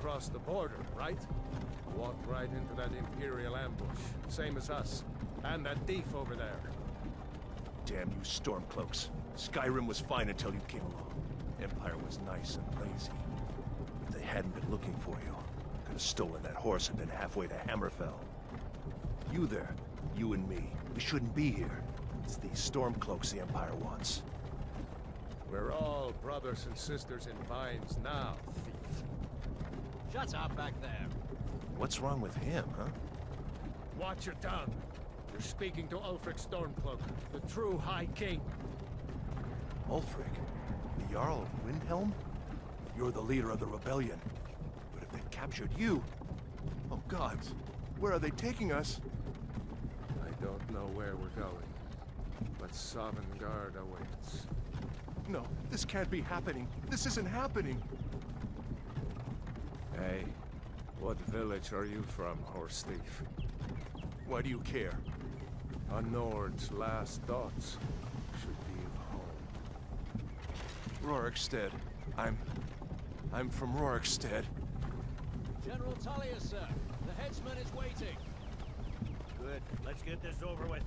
trying to cross the border, right? Walked right into that Imperial ambush, same as us. And that thief over there. Damn you Stormcloaks. Skyrim was fine until you came along. Empire was nice and lazy. If they hadn't been looking for you, could have stolen that horse and been halfway to Hammerfell. You there, you and me, we shouldn't be here. It's these Stormcloaks the Empire wants. We're all brothers and sisters in binds now. Shut up back there. What's wrong with him, huh? Watch your tongue. You're speaking to Ulfric Stormcloak, the true High King. Ulfric? The Jarl of Windhelm? You're the leader of the rebellion. But if they've captured you... Oh gods, where are they taking us? I don't know where we're going, but Sovngarde awaits. No, this can't be happening. This isn't happening. Hey, what village are you from, horse thief? Why do you care? A Nord's last thoughts should be of home. Rorikstead. I'm... I'm from Rorikstead. General Tullius, sir. The headsman is waiting. Good. Let's get this over with.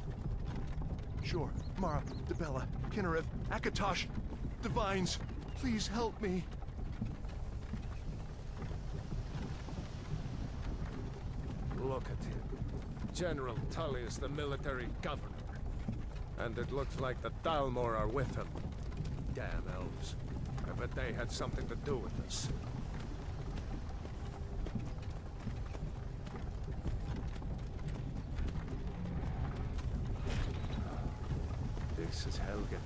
Sure. Mara, Dibella, Kynareth, Akatosh, Divines, please help me. Look at him. General Tullius, the military governor. And it looks like the Thalmor are with him. Damn elves. I bet they had something to do with this. This is Helgen.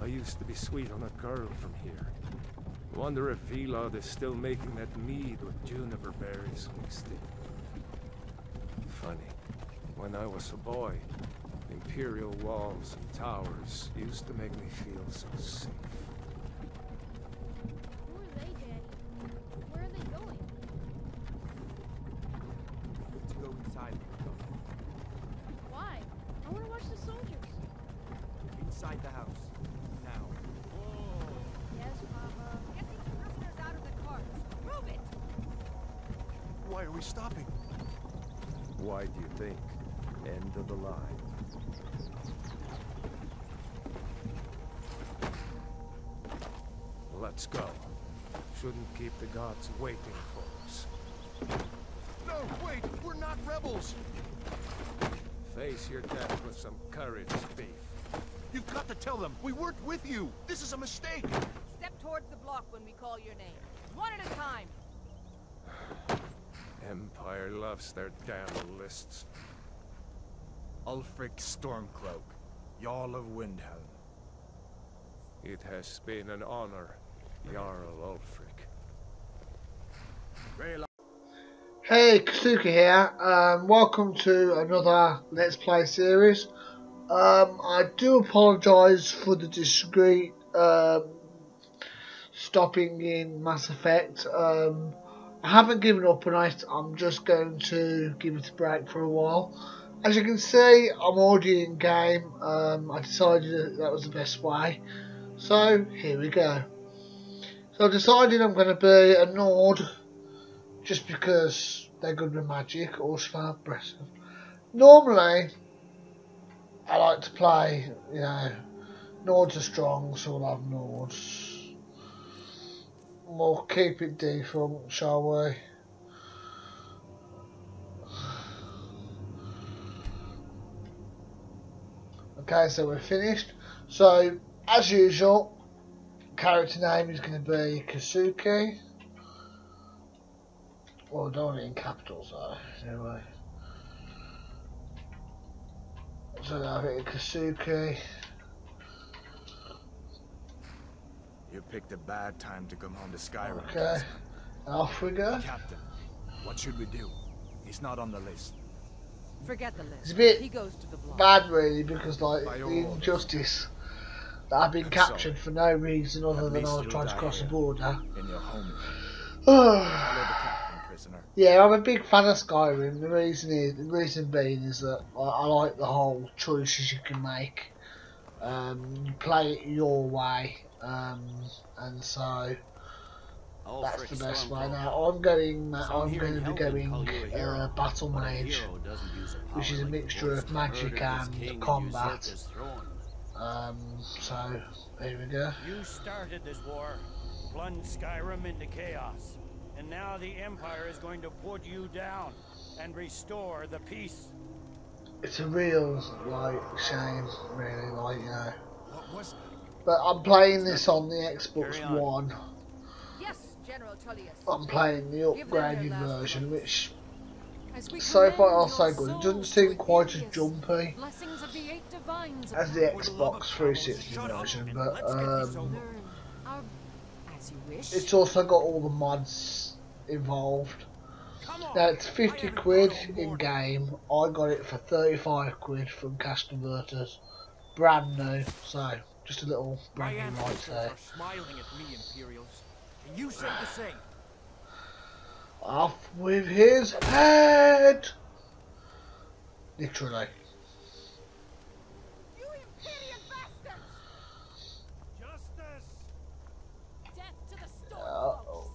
I used to be sweet on a girl from here. Wonder if Vilod is still making that mead with juniper berries mixed in. Funny. When I was a boy, imperial walls and towers used to make me feel so safe. Shouldn't keep the gods waiting for us. No, wait! We're not rebels! Face your death with some courage, thief. You've got to tell them! We weren't with you! This is a mistake! Step towards the block when we call your name. One at a time. Empire loves their damn lists. Ulfric Stormcloak, Jarl of Windhelm. It has been an honor, Jarl Ulfric. Hey, Kasuka here. Um, welcome to another Let's Play series. Um, I do apologise for the discreet um, stopping in Mass Effect. Um, I haven't given up on it. I'm just going to give it a break for a while. As you can see, I'm already in game. Um, I decided that, that was the best way. So, here we go. So I decided I'm going to be a Nord just because they're good with magic or smart aggressive. Normally, I like to play, you know, Nords are strong, so we'll have Nords. We'll keep it default, shall we? Okay, so we're finished. So, as usual, character name is going to be Kasuki. Well, don't want in capitals though, anyway. Uh, so now I've hit Kasuki. You picked a bad time to come home to Skyrim. Okay. Off we go. Captain, what should we do? He's not on the list. Forget the list. It's a bit He goes to the block. Bad really because like By the all orders. injustice that I've been I'm captured sorry. for no reason other At than I was trying to cross the border. In your home. Follow the captain, prisoner. Yeah, I'm a big fan of Skyrim. The reason is the reason being is that I, I like the whole choices you can make. Um, you play it your way, um, and so That's the best way now. I'm going. Uh, I'm going to be going uh, battle mage, which is a mixture of magic and combat. Um, so there we go. You started this war, plunged Skyrim into chaos, and now the Empire is going to put you down and restore the peace. It's a real like shame, really, like you know. What was But I'm playing this on the Xbox on. One. Yes, General Tullius. I'm playing the Give them their upgraded version, which As so far commend I'll say good. It doesn't seem quite as jumpy Blessings of the eight divines as the. Xbox 360 version, but um, Learn our, as you wish. it's also got all the mods involved. Come on. Now it's 50 quid in game. I got it for 35 quid from Cash Converters. Brand new, so just a little brand new light there. smiling at me, Imperials. And you say the same. Off with his head! Literally. You Imperial bastards! Justice! Death to the Uh storm. oh.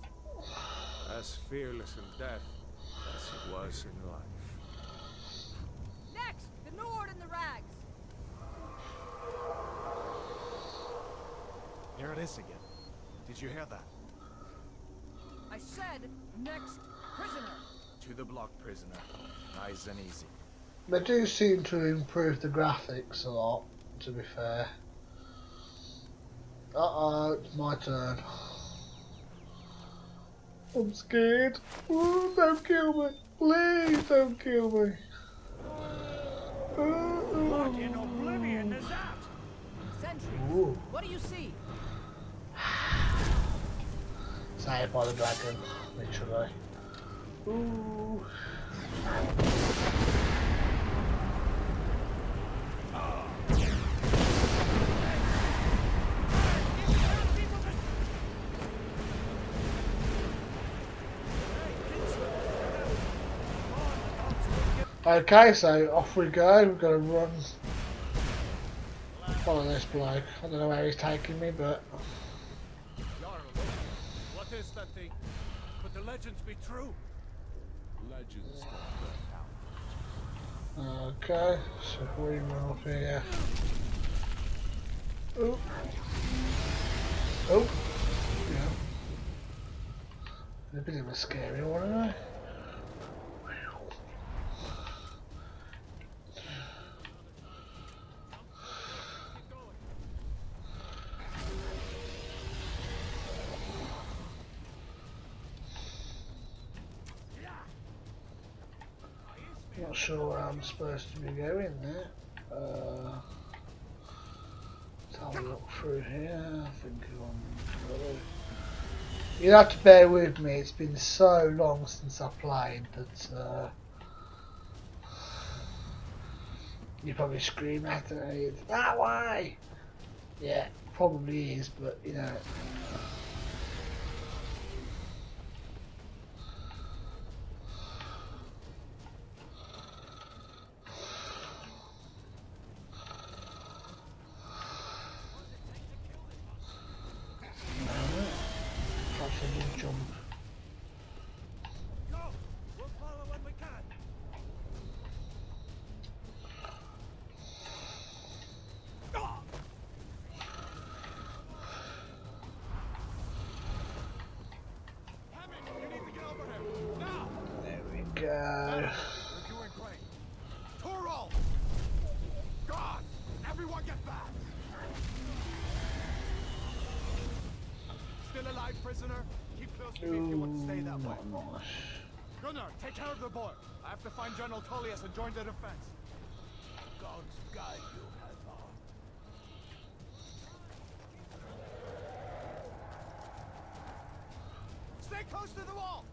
As fearless in death as he was in life. Next, the Nord and the Rags. Here it is again. Did you hear that? I said, next, prisoner. To the block, prisoner. Nice and easy. They do seem to improve the graphics a lot, to be fair. Uh oh, it's my turn. I'm scared. Ooh, don't kill me. Please don't kill me. What in oblivion is that? Sentry. What do you see? Saved by the dragon, literally. Ooh. Okay, so off we go. We've got to run. Follow this bloke. I don't know where he's taking me, but what is that thing? Could the legends be true? Legends Okay, so we up here. Oh. Oh. Yeah. A bit of a scary one, isn't it? Sure I'm supposed to be going there. Uh, let's have a look through here. I think I'm. You'll have to bear with me. It's been so long since I played that uh, you probably scream at me. That way. Yeah, probably is, but you know. Prisoner? Keep close to me if you want to stay that way. Gunnar, take care of the boy. I have to find General Tullius and join the defense. God's guide you, Hadvar. Stay close to the wall!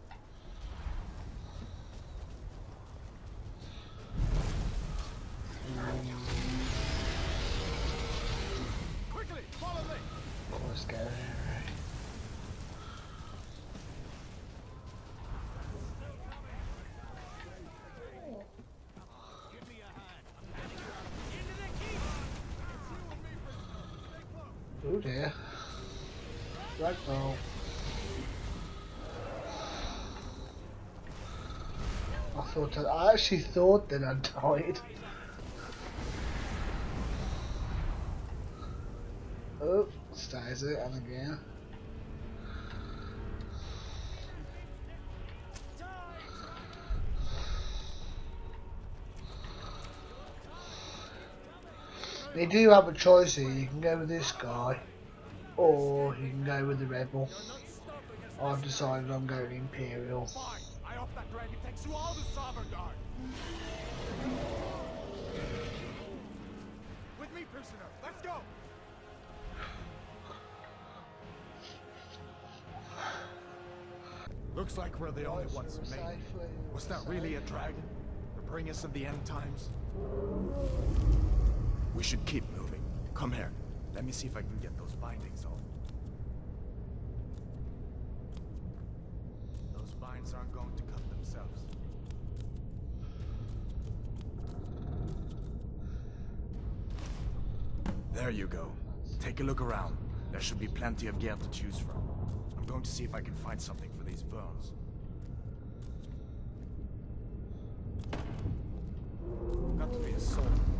Go there. Right now. I thought that, I actually thought that I died. Oh, stays it and again. You do have a choice here. You can go with this guy, or you can go with the rebel. I've decided I'm going Imperial. To. With me, prisoner. Let's go. Looks like we're the only ones made. Was that really a dragon? The bring us of the end times? We should keep moving. Come here. Let me see if I can get those bindings off. Those binds aren't going to cut themselves. There you go. Take a look around. There should be plenty of gear to choose from. I'm going to see if I can find something for these bones. Got to be a sword.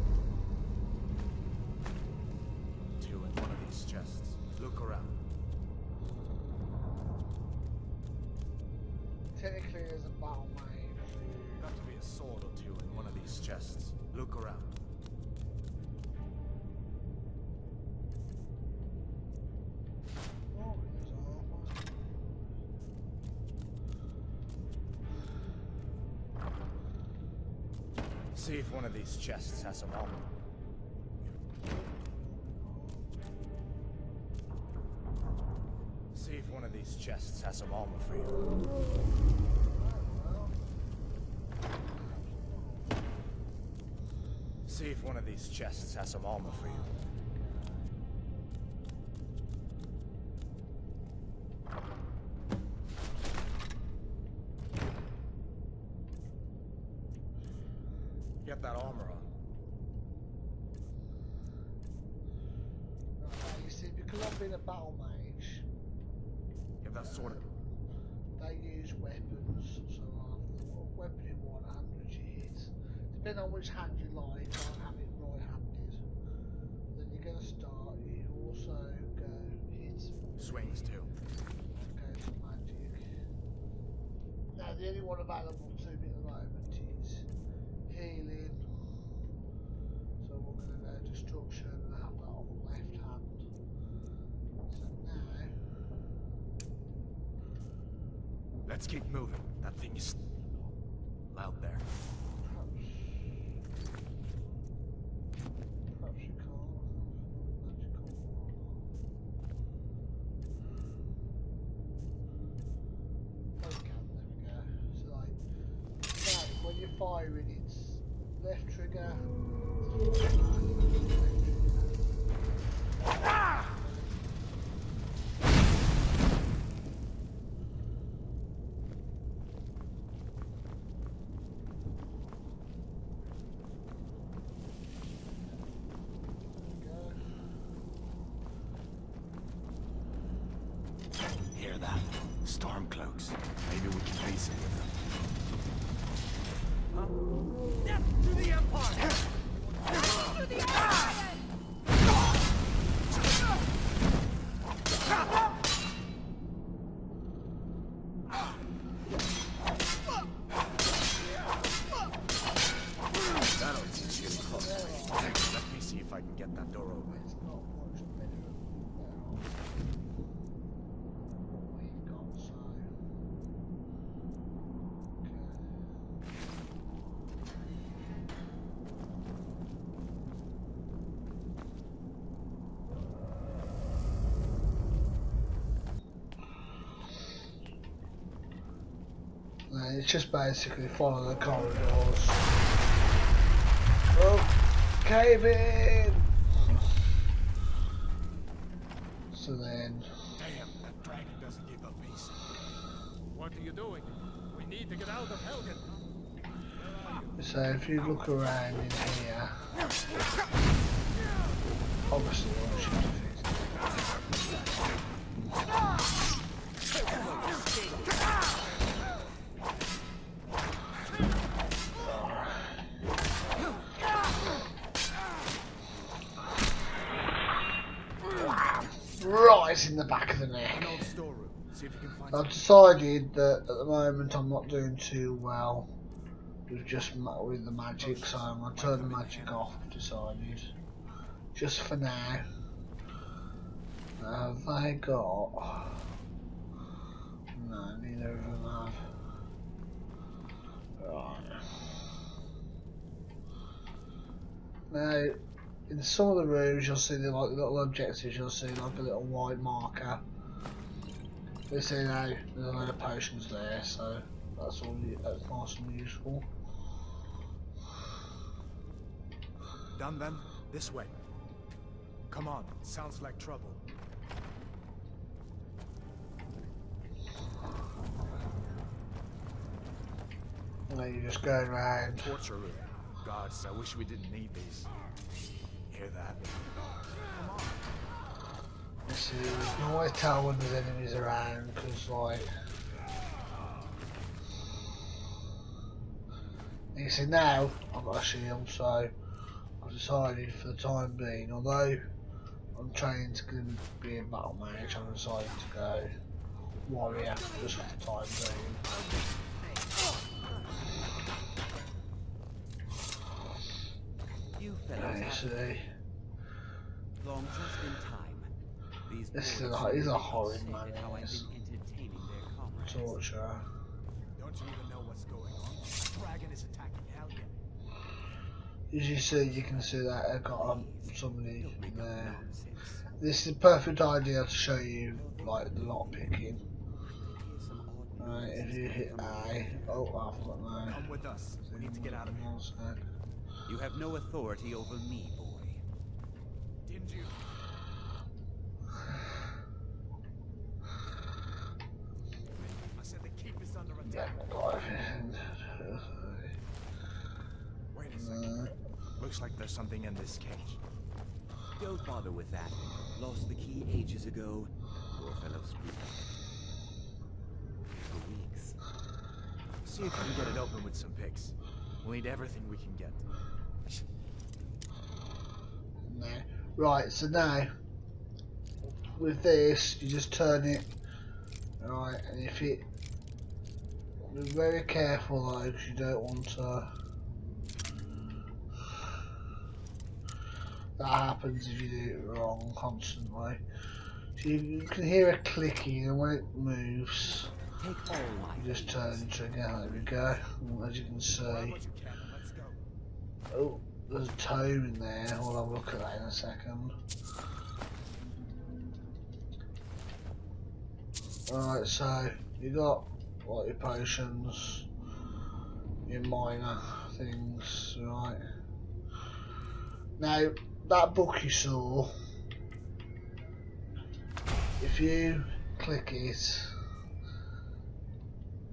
Chests has some armor. See if one of these chests has some armor for you. See if one of these chests has some armor for you. Let's keep moving. That thing is loud there. perhaps perhaps you can't magical Okay, there we go. So like now when you're firing it's left trigger Hear that? Stormcloaks. Maybe we can reason with them. That'll No, it's just basically follow the corridors. Oh, cave in! So then, Damn, that dragon doesn't give up easy. What are you doing? We need to get out of Helgen. so if you look around in here, obviously I've decided that at the moment I'm not doing too well with just with the magic, so I'm gonna turn the magic off. Decided, just for now. Have they got? No, neither of them have. Right. Now, in some of the rooms, you'll see the like little objectives. You'll see like a little white marker. You see now, there's a load of potions there, so that's all. That's nice and useful. Done then? This way. Come on, sounds like trouble. Then you just go around. Torture room. Gods, I wish we didn't need these. Hear that? You see, you can always tell when there's enemies around, because like. You see now, I've got a shield, so I've decided for the time being, although I'm trained to be a battle mage, I'm deciding to go warrior just for the time being. You There fellows you have see. long just in time. These This is a- he's a horrid man, How I've this. been entertaining their comrades. Torture. Don't you even know what's going on? Dragon is attacking Helgen. As you see, you can see that I got um, somebody in there. This is a perfect idea to show you like the lock picking. Hear Right, if you hit I, oh, I've got no. Come with us. We need to get out of here. You have no authority over me, boy. Didn't you? I said the keep is under Yeah, attack. got everything. Wait a second. Looks like there's something in this cage. Don't bother with that. Lost the key ages ago. Poor fellow spook. For weeks. See if you can get it open with some picks. We'll need everything we can get. no. Right, so now with this, you just turn it. Right, and if it. Be very careful though, because you don't want to. That happens if you do it wrong constantly. So you, you can hear a clicking, and when it moves, Take all my you just favors. turn the trigger. There we go. And As you can see, what you can and let's go. oh, there's a tome in there. We'll have a look at that in a second. Alright, so you got like your potions, your minor things, right? Now that book you saw, if you click it,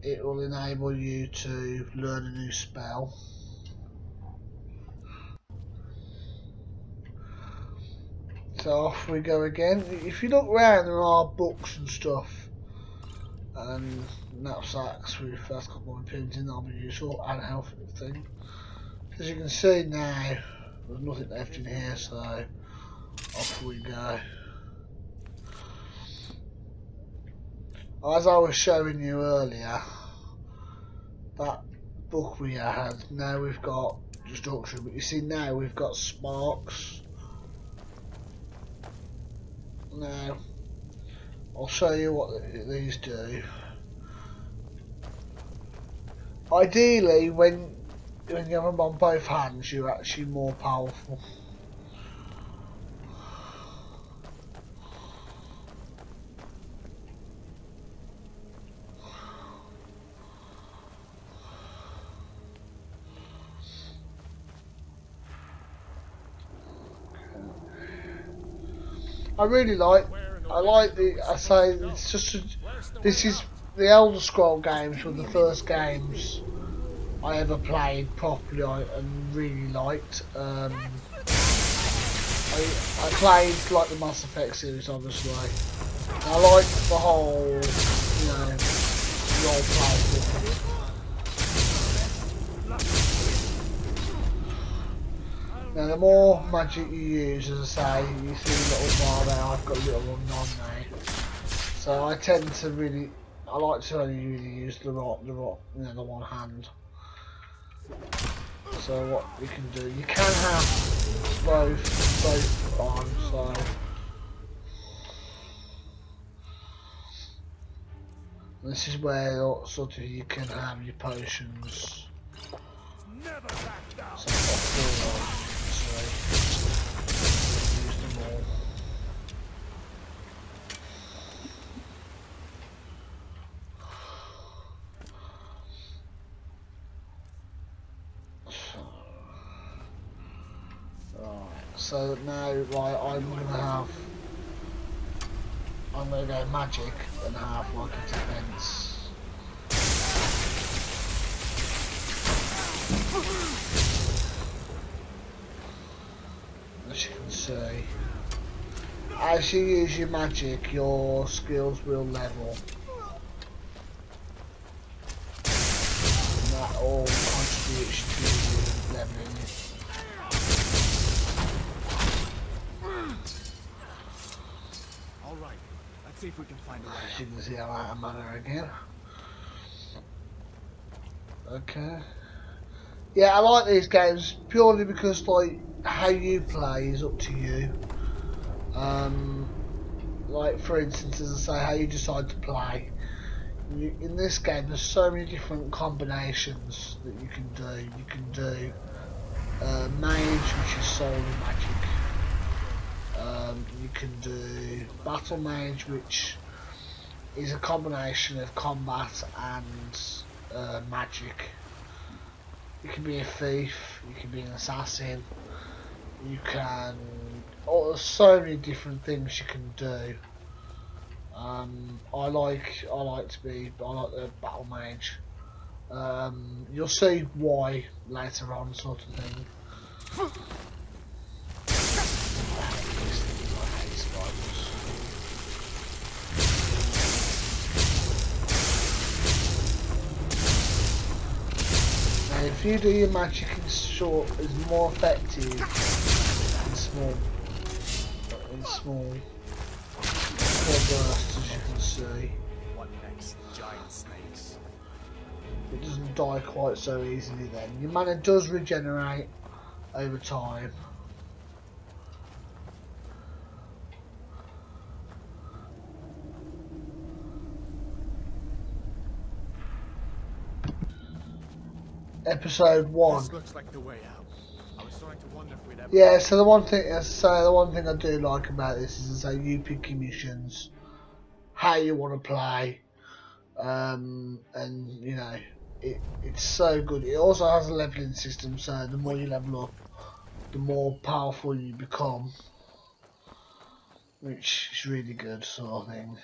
it will enable you to learn a new spell. So off we go again. If you look around, there are books and stuff and knapsacks with first couple of pins in that'll be useful and a thing. As you can see now, there's nothing left in here, so off we go. As I was showing you earlier, that book we had, now we've got destruction, but you see now we've got sparks. Now, I'll show you what these do. Ideally, when when you have them on both hands, you're actually more powerful. I really like. I like the. I say it's just. A, this is the Elder Scroll games were the first games I ever played properly and really liked. Um, I, I played like the Mass Effect series, obviously. I like the whole, you know, role play Now the more magic you use, as I say, you see a little bar there, I've got a little one on there. So I tend to really, I like to only really use the rock, the rock, you know, the one hand. So what you can do, you can have both, both on, so. This is where sort of you can have your potions. Never back down. So so now, right, I'm gonna have, I'm gonna go magic and have like a defense. As you can see, as you use your magic, your skills will level. And that all contributes to leveling. All right. Let's see if we can find a way As you can see, I'm out of mana again. Okay. Yeah, I like these games purely because, like, how you play is up to you. Um, like, for instance, as I say, how you decide to play. You, in this game, there's so many different combinations that you can do. You can do uh, mage, which is solely magic. Um, you can do battle mage, which is a combination of combat and uh, magic. You can be a thief, you can be an assassin, you can. Oh, there's so many different things you can do. Um, I like I like to be I like the battle mage. Um, you'll see why later on, sort of thing. If you do your magic in short, is more effective small, in small, bursts, as you can see. What next? Giant snakes. It doesn't die quite so easily. Then your mana does regenerate over time. Episode one. This looks like the way out. Yeah, so the one thing, say, the one thing I do like about this is say you pick your missions, how you want to play, um, and you know, it it's so good. It also has a leveling system, so the more you level up, the more powerful you become, which is really good sort of thing.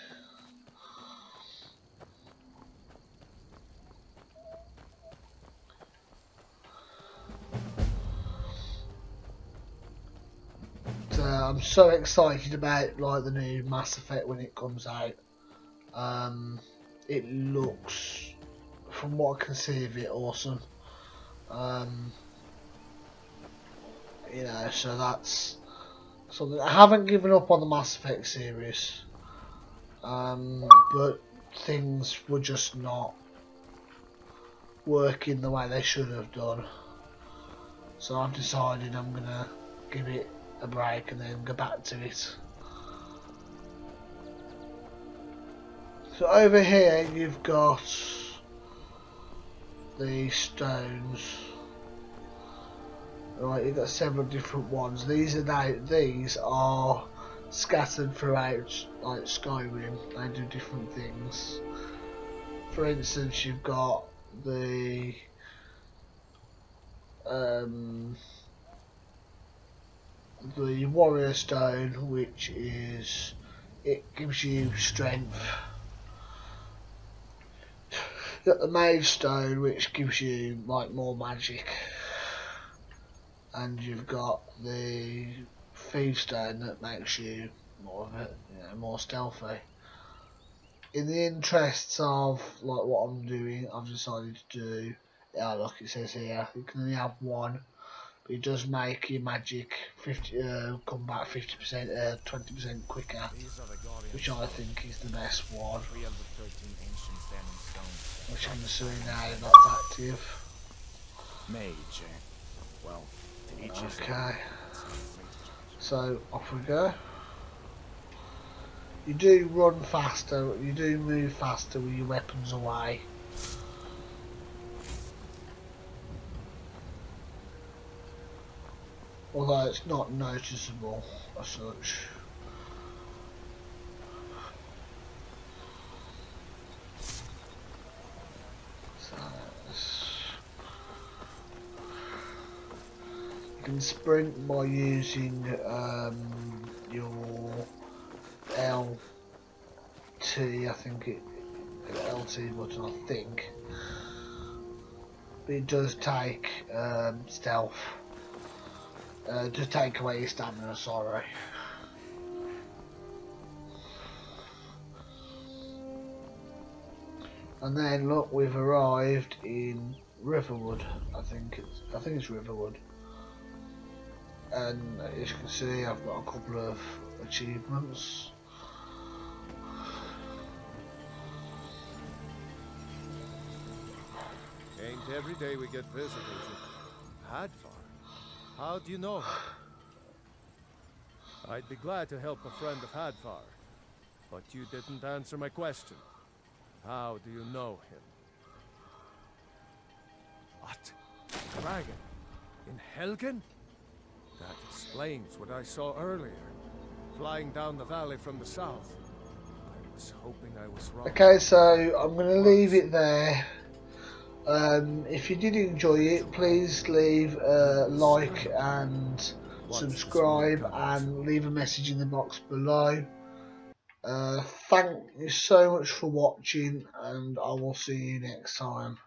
So I'm so excited about like the new Mass Effect when it comes out. Um, it looks, from what I can see of it, awesome. Um, you know, so that's something. I haven't given up on the Mass Effect series, um, but things were just not working the way they should have done. So I've decided I'm gonna give it a break and then go back to it. So over here you've got the stones. Right, you've got several different ones. These are now these are scattered throughout like Skyrim. They do different things. For instance, you've got the um, the warrior stone, which is it gives you strength. Got the mage stone, which gives you like more magic, and you've got the thief stone that makes you more of it, you know, more stealthy. In the interests of like what I'm doing, I've decided to do. Yeah, look, it says here you can only have one But it does make your magic 50 uh, come back 50%, uh, 20% quicker, These are the Guardians. which I think is the best one. Three of the 13 ancient standing stones. Which I'm assuming now that's active. Mage? Well, to each his Okay. So off we go. You do run faster, you do move faster with your weapons away. Although it's not noticeable as such. You can sprint by using um, your LT, I think it LT button, I think. But it does take um, stealth. Uh, to take away your stamina, sorry. And then look, we've arrived in Riverwood. I think it's I think it's Riverwood. And as you can see, I've got a couple of achievements. Ain't every day we get visitors. Hadvar. How do you know him? I'd be glad to help a friend of Hadvar, but you didn't answer my question. How do you know him? What? Dragon? In Helgen? That explains what I saw earlier. Flying down the valley from the south. I was hoping I was wrong. Okay, so I'm going to leave it there. Um, if you did enjoy it, please leave a like and subscribe and leave a message in the box below. Uh, thank you so much for watching and I will see you next time.